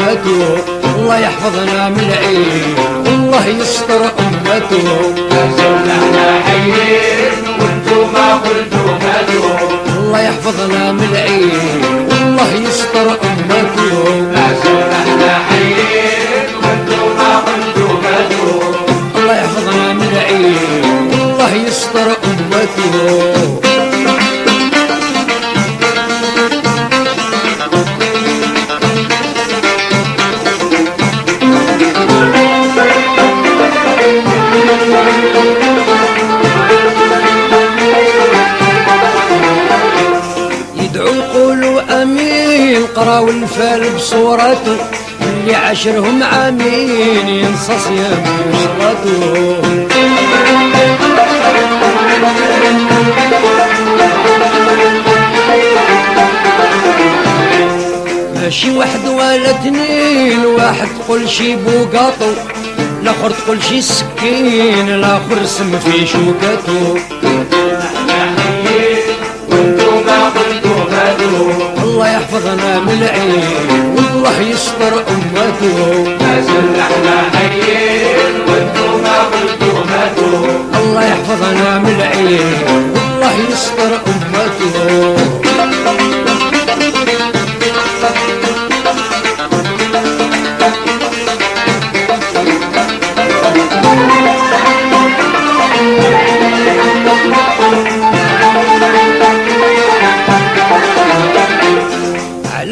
ماتوا الله يحفظنا من العين والله يستر أمته. إحنا حيين وأنتم ما قلتوا ماتوا الله يحفظنا من العين والله يستر أمته. إحنا حيين وأنتم ما قلتوا الله يحفظنا من والله يستر أمته. الفال بصورته اللي عشرهم عامين ينصص يا بشرته ماشي واحد ولا اثنين واحد تقول شي بوقاطو الآخر تقول شي سكين الآخر سم في شوكته الله يحفظنا من العين والله يستر أمته. إحنا حيين وأنتم ما الله يحفظنا من العين.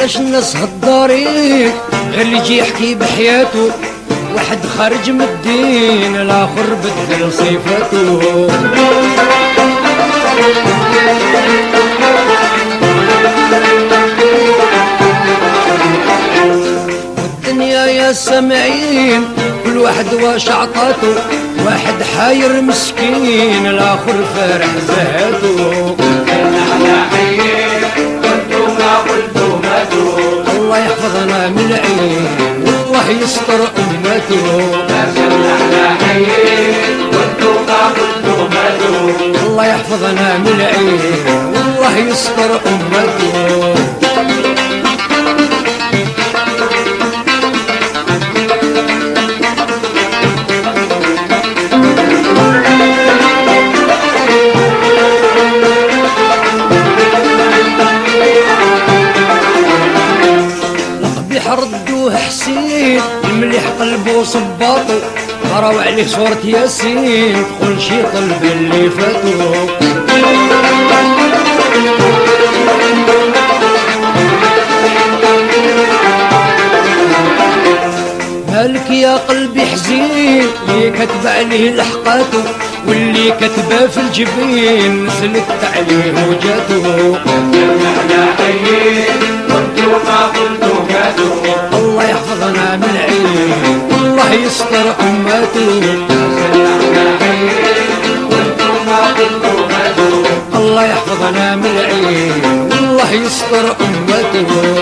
علاش الناس هالضريق غير اللي يجي يحكي بحياته. واحد خارج من الدين الآخر بدل صفاته. والدنيا يا سامعين كل واحد واش عطاته واحد حاير مسكين الآخر فارح زهاته إحنا حيين يحفظنا من العين والله يستر امته إحنا حيين وأنتم ما قلتوا ماتوا الله يحفظنا من العين والله يستر امته قلبه صباطو قراو عليه صورة ياسين تقول شي طلب اللي فاتو. مالك يا قلبي حزين اللي كتب عليه لحقاته واللي كتبه في الجبين نزلت عليه وجاته. إحنا حيين وأنتم ما قلتوا ماتوا الله يحفظنا من والله يستر ماتوا الله يحفظنا من العين والله يستر امته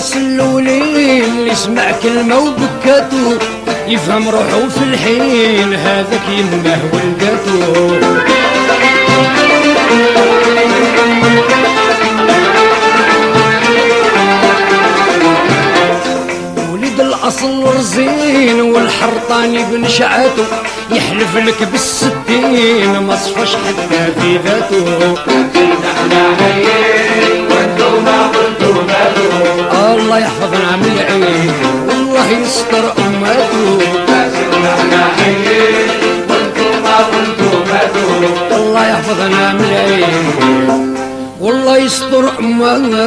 الناس الاولين اللي يسمع كلمة وبكاته يفهم روحه في الحين هذاك يمه ولدته ولد الأصل رزين والحرطاني بن شعاته يحلف لك بالستين ما صفاش حتى في ذاته. الله يحفظنا من العين والله يستر أمته. إحنا حيين وأنتم الله يحفظنا من العين والله يستر أمته.